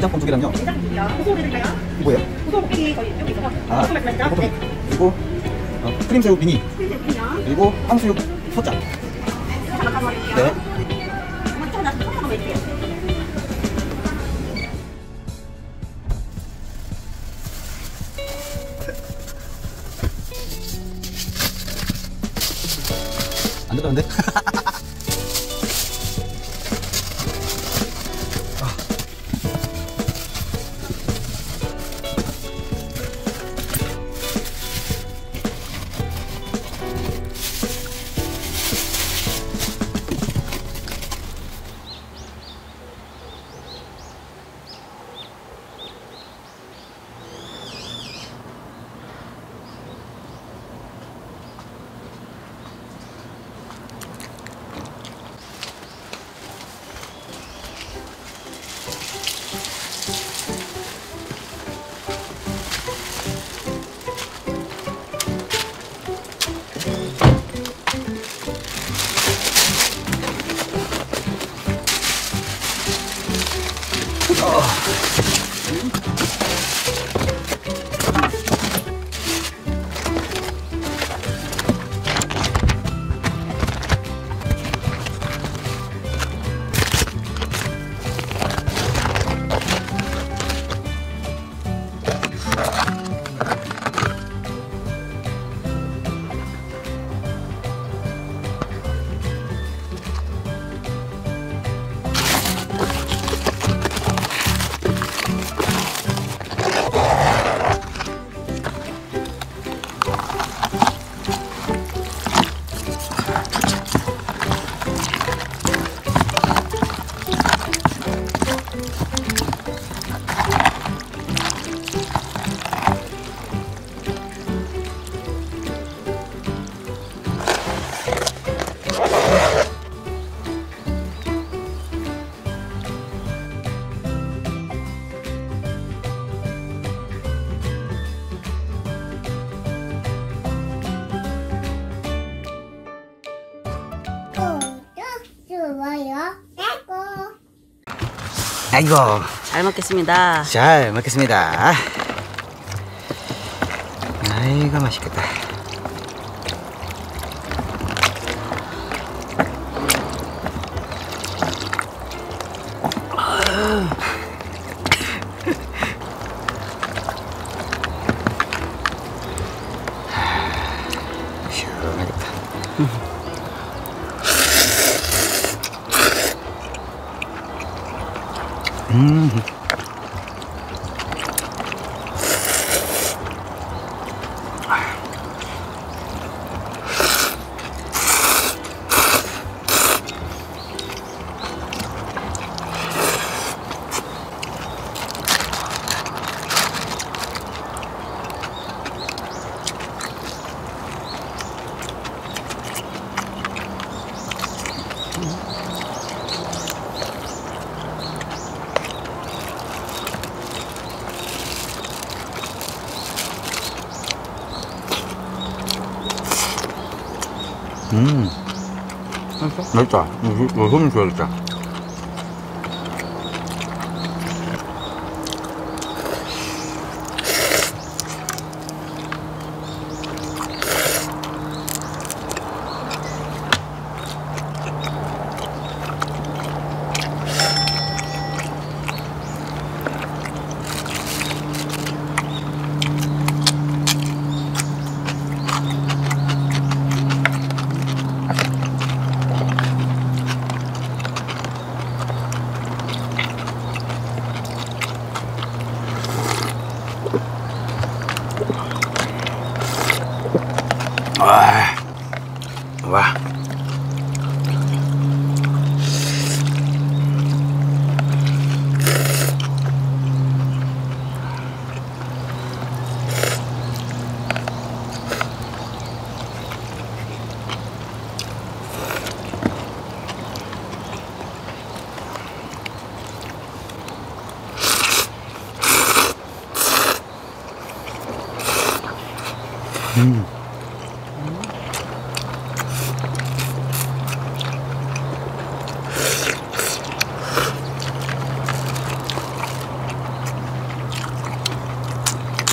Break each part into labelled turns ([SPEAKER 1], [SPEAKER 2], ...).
[SPEAKER 1] 냉장품 두 개랑요.
[SPEAKER 2] 된장국이요. 고소 드릴까요?
[SPEAKER 1] 이거요.
[SPEAKER 2] 고소 볶기 저희 여기 있어서
[SPEAKER 1] 아?
[SPEAKER 2] 네.
[SPEAKER 1] 그리고 어, 크림새우 미니
[SPEAKER 2] 크림새우요.
[SPEAKER 1] 그리고 탕수육 소장.
[SPEAKER 2] 잠깐 나서 한번 드릴게요.
[SPEAKER 1] 안 된다는데?
[SPEAKER 3] 좋아요. 빼고.
[SPEAKER 1] 아이고
[SPEAKER 2] 잘 먹겠습니다.
[SPEAKER 1] 잘 먹겠습니다. 아이고 맛있겠다. 시원하겠다. 음. 맛있다. 이거 손 줘야겠다.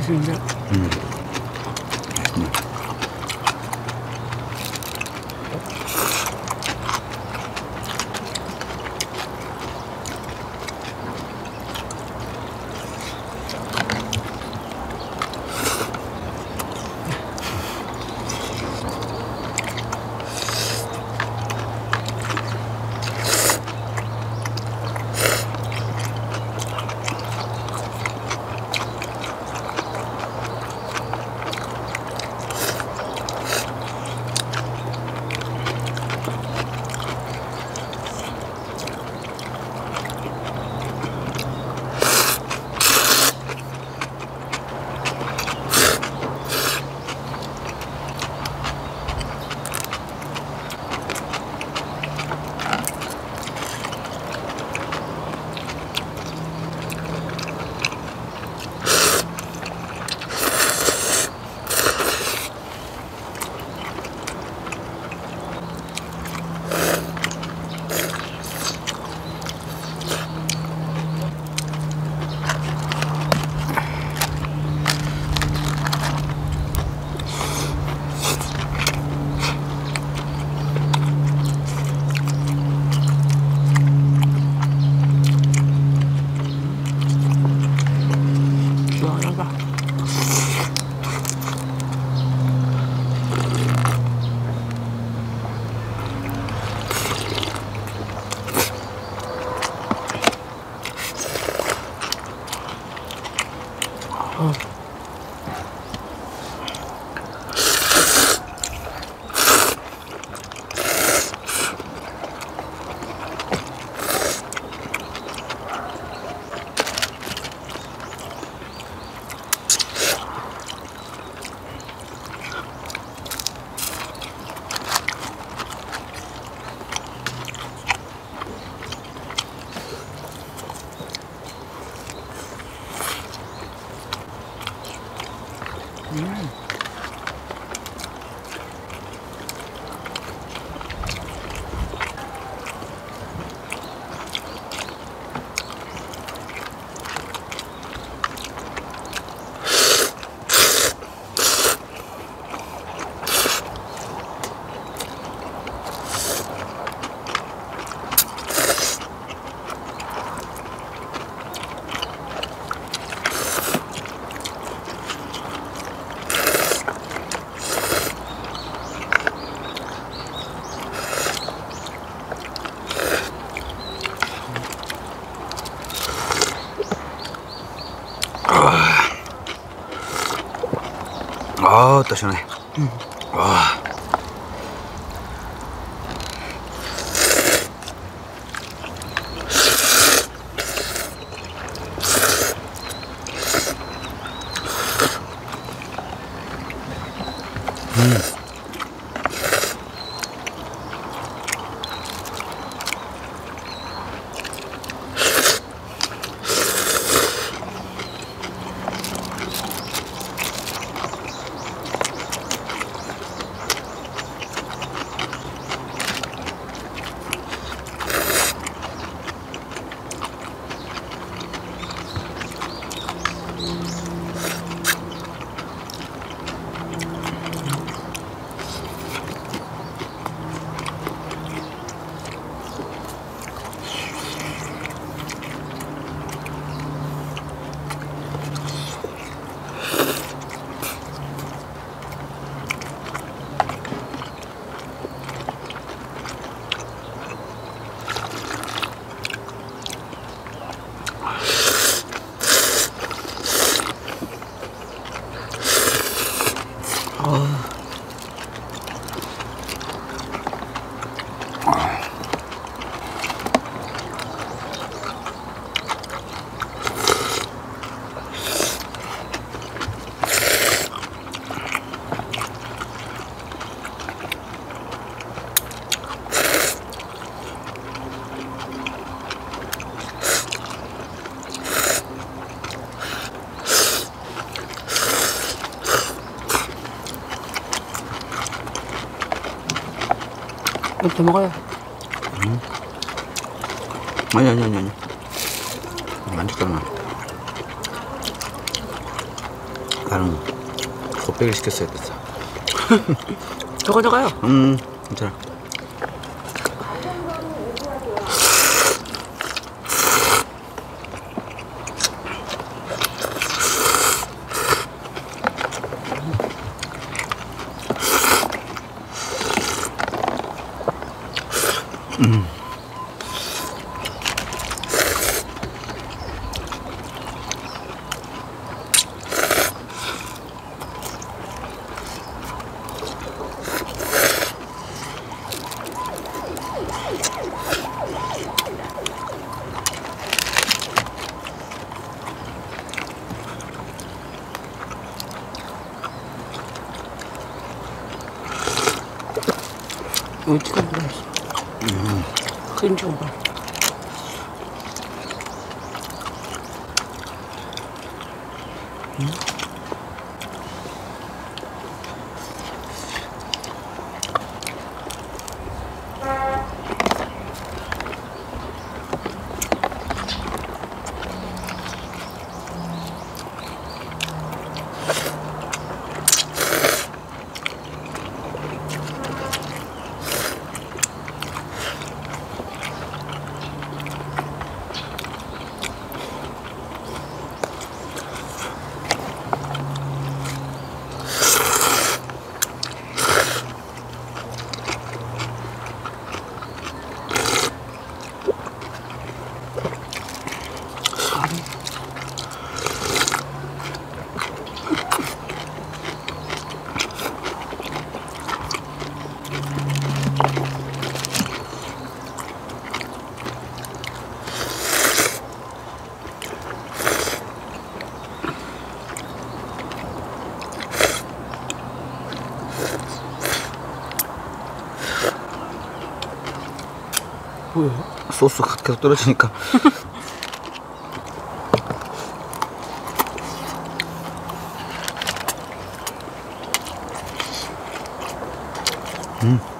[SPEAKER 2] 맛있는데? Oh.
[SPEAKER 1] 아, 또 시원해. 와. Oh.
[SPEAKER 2] 이렇게 먹어요.
[SPEAKER 1] 아니 아니 아니 아니. 만족스러워 나는 곱빼기 시켰어야 됐어.
[SPEAKER 2] 저거 저거요.
[SPEAKER 1] 음 괜찮아
[SPEAKER 2] 여기 찍어 먹어야지. 크림 찍
[SPEAKER 1] 소스가 계속 떨어지니까. 아